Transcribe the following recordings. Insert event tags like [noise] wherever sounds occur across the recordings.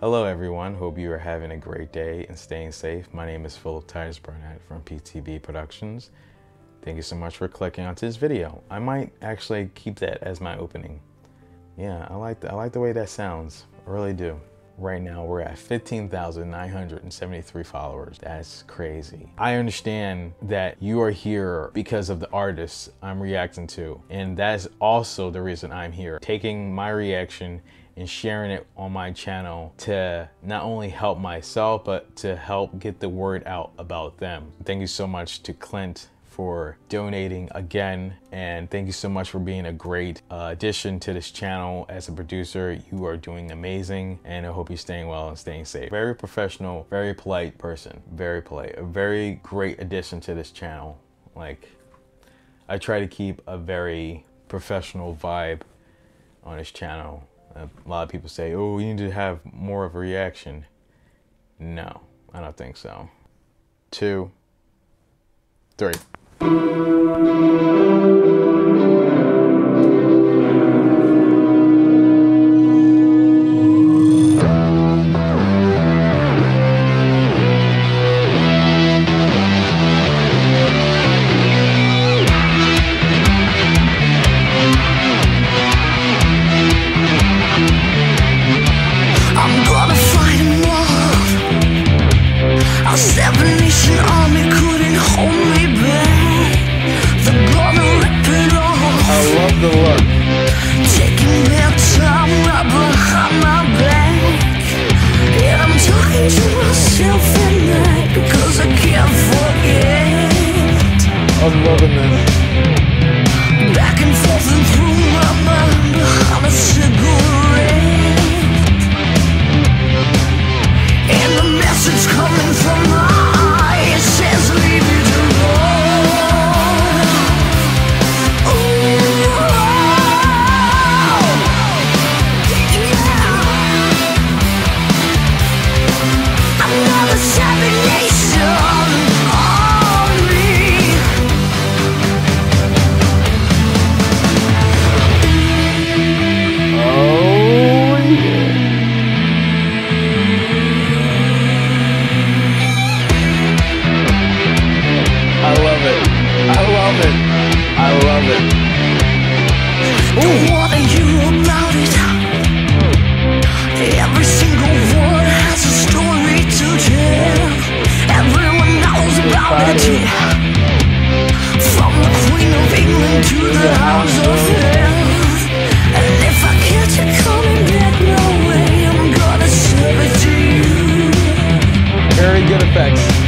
Hello, everyone. Hope you are having a great day and staying safe. My name is Phillip Titus Barnett from PTB Productions. Thank you so much for clicking onto this video. I might actually keep that as my opening. Yeah, I like the, I like the way that sounds. I really do. Right now, we're at 15,973 followers. That's crazy. I understand that you are here because of the artists I'm reacting to. And that's also the reason I'm here. Taking my reaction and sharing it on my channel to not only help myself, but to help get the word out about them. Thank you so much to Clint for donating again. And thank you so much for being a great uh, addition to this channel as a producer. You are doing amazing and I hope you're staying well and staying safe. Very professional, very polite person, very polite, a very great addition to this channel. Like I try to keep a very professional vibe on this channel. A lot of people say, oh, you need to have more of a reaction. No, I don't think so. Two, three. It's coming good effects.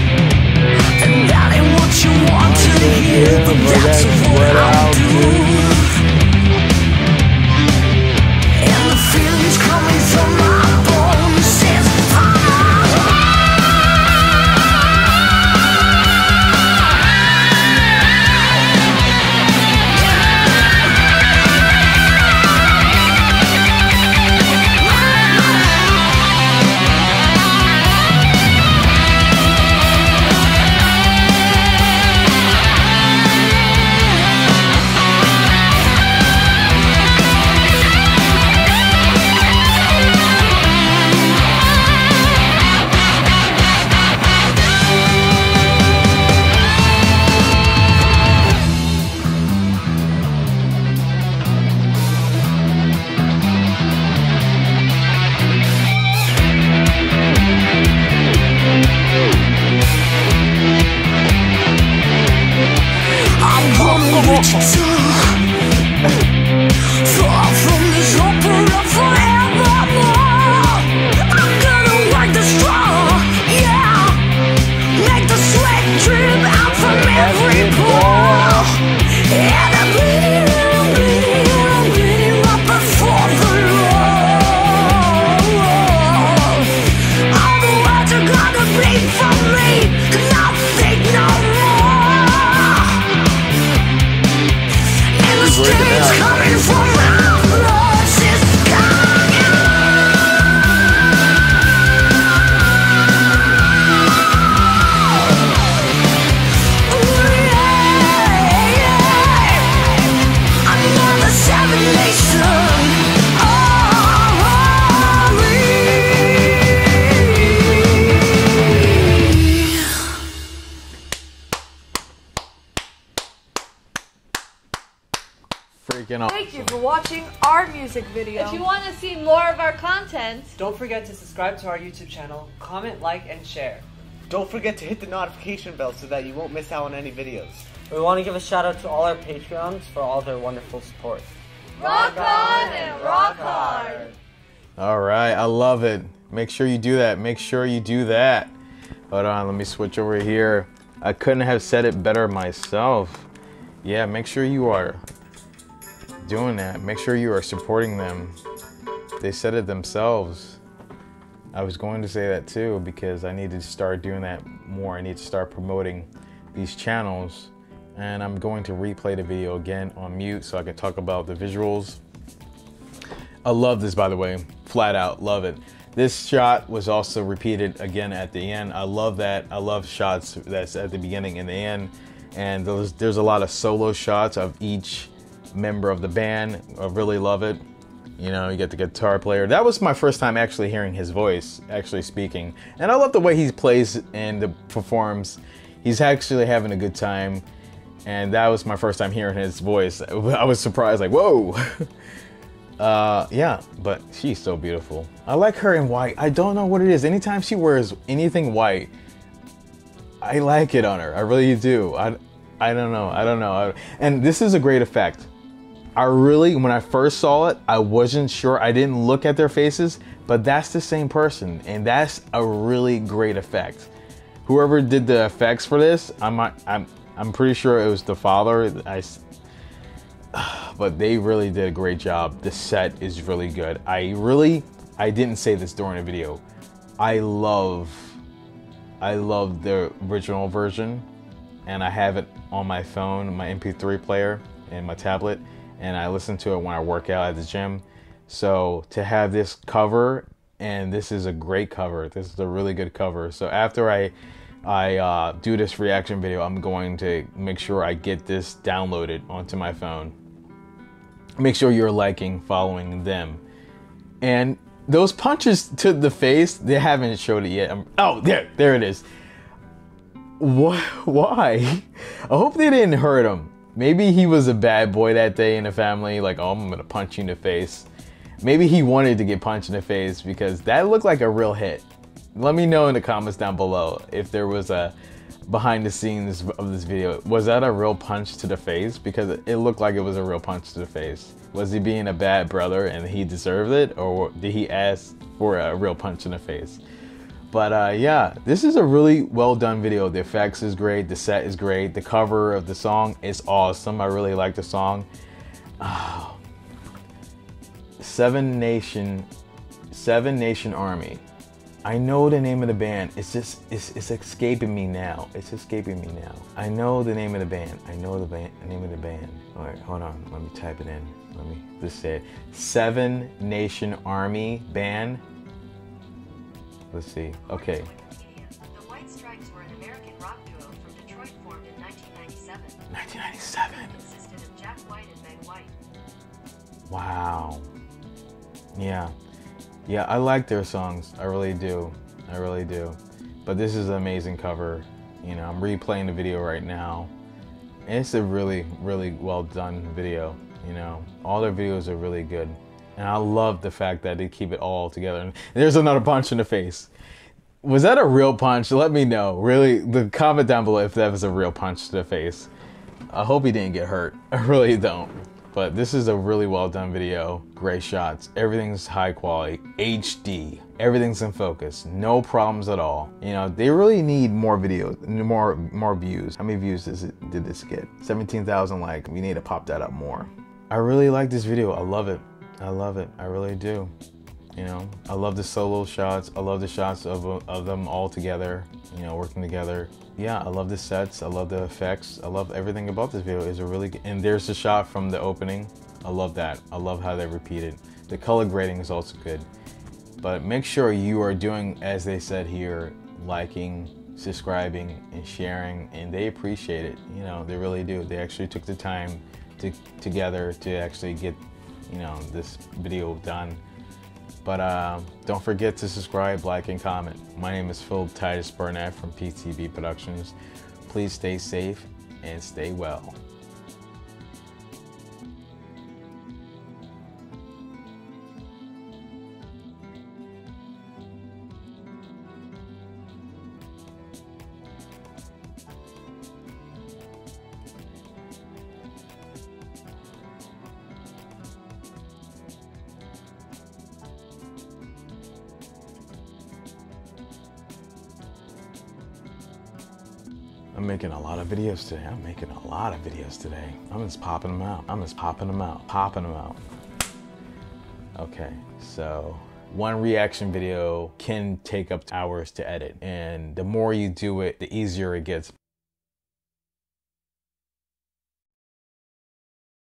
Watching our music video. If you want to see more of our content, Don't forget to subscribe to our YouTube channel, comment, like, and share. Don't forget to hit the notification bell so that you won't miss out on any videos. We want to give a shout out to all our Patreons for all their wonderful support. rock on and rock hard. All right, I love it. Make sure you do that. Make sure you do that. Hold on, let me switch over here. I couldn't have said it better myself. Yeah, make sure you are doing that. Make sure you are supporting them. They said it themselves. I was going to say that too because I need to start doing that more. I need to start promoting these channels. And I'm going to replay the video again on mute so I can talk about the visuals I love this, by the way, flat out love it. This shot was also repeated again at the end. I love that. I love shots that's at the beginning and the end. And there's, there's a lot of solo shots of each member of the band. I really love it. You know, you get the guitar player. That was my first time actually hearing his voice, actually speaking. And I love the way he plays and the performs. He's actually having a good time. And that was my first time hearing his voice. [laughs] I was surprised, like, whoa. [laughs] Uh, yeah, but she's so beautiful. I like her in white. I don't know what it is. Anytime she wears anything white, I like it on her. I really do. I, I don't know. I don't know. I, and this is a great effect. I really, when I first saw it, I wasn't sure. I didn't look at their faces, but that's the same person, and that's a really great effect. Whoever did the effects for this, I'm, I'm, I'm pretty sure it was the father. I, [sighs] but they really did a great job. The set is really good. I really, I didn't say this during the video. I love, I love the original version and I have it on my phone, my MP3 player and my tablet and I listen to it when I work out at the gym. So to have this cover and this is a great cover. This is a really good cover. So after I I uh, do this reaction video, I'm going to make sure I get this downloaded onto my phone make sure you're liking, following them. And those punches to the face, they haven't showed it yet. I'm, oh, there, there it is. Why? Why? [laughs] I hope they didn't hurt him. Maybe he was a bad boy that day in the family, like, oh, I'm gonna punch you in the face. Maybe he wanted to get punched in the face because that looked like a real hit. Let me know in the comments down below if there was a behind the scenes of this video. Was that a real punch to the face? Because it looked like it was a real punch to the face. Was he being a bad brother and he deserved it? Or did he ask for a real punch in the face? But uh, yeah, this is a really well done video. The effects is great, the set is great, the cover of the song is awesome. I really like the song. Oh. [sighs] Seven Nation, Seven Nation Army. I know the name of the band. It's just, it's, it's escaping me now. It's escaping me now. I know the name of the band. I know the, band, name of the band. All right, hold on. Let me type it in. Let me just say it. Seven Nation Army Band. Let's see. Okay. The White Stripes were an American rock duo from Detroit formed in 1997. 1997. Consisted of Jack White and Meg White. Wow. Yeah. Yeah, I like their songs. I really do. I really do. But this is an amazing cover. You know, I'm replaying the video right now. And it's a really, really well done video. You know, all their videos are really good. And I love the fact that they keep it all together. And there's another punch in the face. Was that a real punch? Let me know. Really, the comment down below if that was a real punch to the face. I hope he didn't get hurt. [laughs] I really don't. But this is a really well done video. Great shots. Everything's high quality. HD. Everything's in focus. No problems at all. You know, they really need more videos, more more views. How many views does it, did this get? 17,000 like. We need to pop that up more. I really like this video. I love it. I love it. I really do. You know, I love the solo shots. I love the shots of, of them all together, you know, working together. Yeah, I love the sets. I love the effects. I love everything about this video. Is a really good, and there's the shot from the opening. I love that. I love how they repeated. The color grading is also good. But make sure you are doing, as they said here, liking, subscribing, and sharing, and they appreciate it. You know, they really do. They actually took the time to together to actually get, you know, this video done. But uh, don't forget to subscribe, like, and comment. My name is Phil Titus Barnett from PTB Productions. Please stay safe and stay well. I'm making a lot of videos today. I'm making a lot of videos today. I'm just popping them out. I'm just popping them out, popping them out. Okay, so one reaction video can take up hours to edit. And the more you do it, the easier it gets.